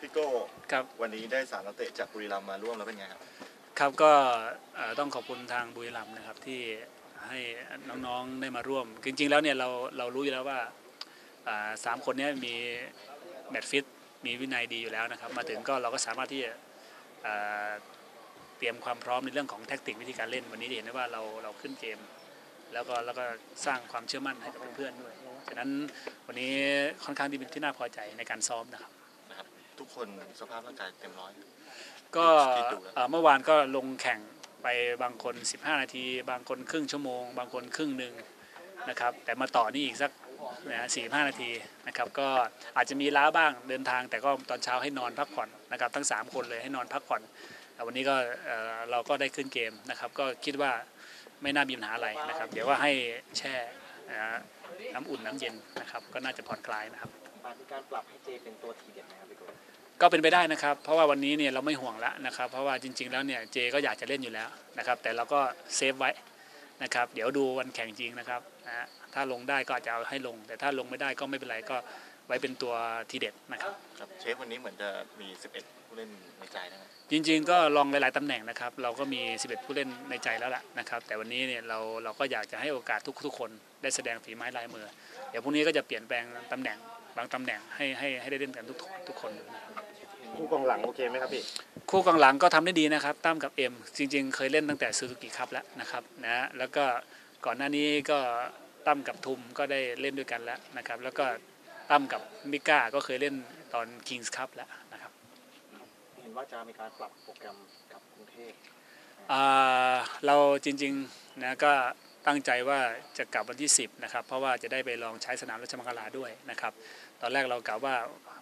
พี่โก้ครับวันนี้ได้สามนักเตะจากบุรีรัมย์มาร่วมแล้วเป็นไงครับครับก็เอ่อต้องขอบคุณทางบุรีรัมย์นะครับที่ให้น้องๆได้มาร่วม จริง ๆ แล้วเนี่ยเราเรารู้อยู่แล้วว่าอ่าสามคนเนี้มี match fit มีวินัยดีอยู่แล้วนะครับ มาถึงก็เราก็สามารถที่จะอ่าเตรียมความพร้อมในเรื่องของแท็กติกวิธีการเล่น วันนี้จะเห็นได้ว่าเราเราขึ้นเกม แล้วก็แล้วก็สร้างความเชื่อมั่นให้กับเพื่อนๆด้วยฉะนั้นวันนี้ค่อนข้างที่เป็นที่น่าพอใจในการซ้อมนะครับนะ ครับทุกคนสภาพร่างกายเต็มร้อยก็ที่ดูแล้วเอ่อเมื่อวานก็ลงแข่งไปบางคน 15 นาที บางคนครึ่งชั่วโมง บางคนครึ่งหนึ่งนะครับแต่มาต่อนี่อีกสักนะสี่ห้านาทีนะครับก็อาจจะมีล้าบ้างเดินทาง แต่ก็ตอนเช้าให้นอนพักผ่อนนะครับทั้ง 3 คนเลยให้นอนพักผ่อนแต่วันนี้ก็เอ่อเราก็ได้ขึ้นเกมนะครับก็คิดว่าไม่น่ามีปัญหาอะไรนะครับ เดี๋ยวว่าให้แช่นะฮะน้ำอุ่นน้ำเย็นนะครับก็น่าจะผ่อนคลายนะครับมีการปรับให้เจเป็นตัวทีเด็ดไหมครับพี่โก้ ก็เป็นไปได้นะครับ เพราะว่าวันนี้เนี่ยเราไม่ห่วงแล้วนะครับ เพราะว่าจริง ๆ แล้วเนี่ยเจก็อยากจะเล่นอยู่แล้วนะครับ แต่เราก็เซฟไว้นะครับ เดี๋ยวดูวันแข่งจริงนะครับนะฮะถ้าลงได้ก็อาจจะเอาให้ลง แต่ถ้าลงไม่ได้ก็ไม่เป็นไรก็ไว้เป็นตัวทีเด็ดนะครับครับเชฟวันนี้เหมือนจะมี 11 ผู้เล่นในใจนะครับจริง ๆ ก็ลองหลาย ๆตำแหน่งนะครับ เราก็มี 11 ผู้เล่นในใจแล้วล่ะนะครับ แต่วันนี้เนี่ยเราเราก็อยากจะให้โอกาสทุกทุกคนได้แสดงฝีไม้ลายมือ เดี๋ยวพรุ่งนี้ก็จะเปลี่ยนแปลงตำแหน่งบางตำแหน่งให้ให้ให้ได้เล่นกันทุกทุกคนคู่ กองหลังโอเคไหมครับพี่ คู่กองหลังก็ทำได้ดีนะครับตั้มกับเอ็มจริง ๆ เคยเล่นตั้งแต่ซูซูกิคัพแล้วนะครับนะแล้วก็ก่อนหน้านี้ก็ตั้มกับทุมก็ได้เล่นด้วยกันแล้วนะครับ แล้วก็ตั้มกับมิก้าก็เคยเล่นตอนคิงส์คัพแล้วนะครับเห็นว่าจะมีการปรับโปรแกรมกับกรุงเทพอ่าเราจริงๆนะก็ ตั้งใจว่าจะกลับวันที่ 10นะครับเพราะว่าจะได้ไปลองใช้สนามราชมังคลาด้วยนะครับตอนแรกเรากล่าวว่า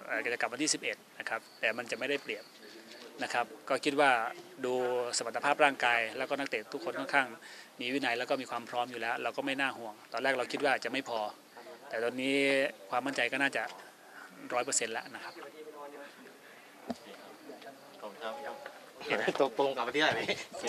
เอ่อจะกลับวันที่ 11นะครับแต่มันจะไม่ได้เปรียบนะครับก็คิดว่าดูสมรรถภาพร่างกาย แล้วก็นักเตะทุกคนค่อนข้างมีวินัยแล้วก็มีความพร้อมอยู่แล้ว เราก็ไม่น่าห่วง ตอนแรกเราคิดว่าจะไม่พอ แต่ตอนนี้ความมั่นใจก็น่าจะร้อยเปอร์เซ็นต์แล้วนะครับขอบคุณครับพี่โก้ตกลงกับวันที่ไหนพี่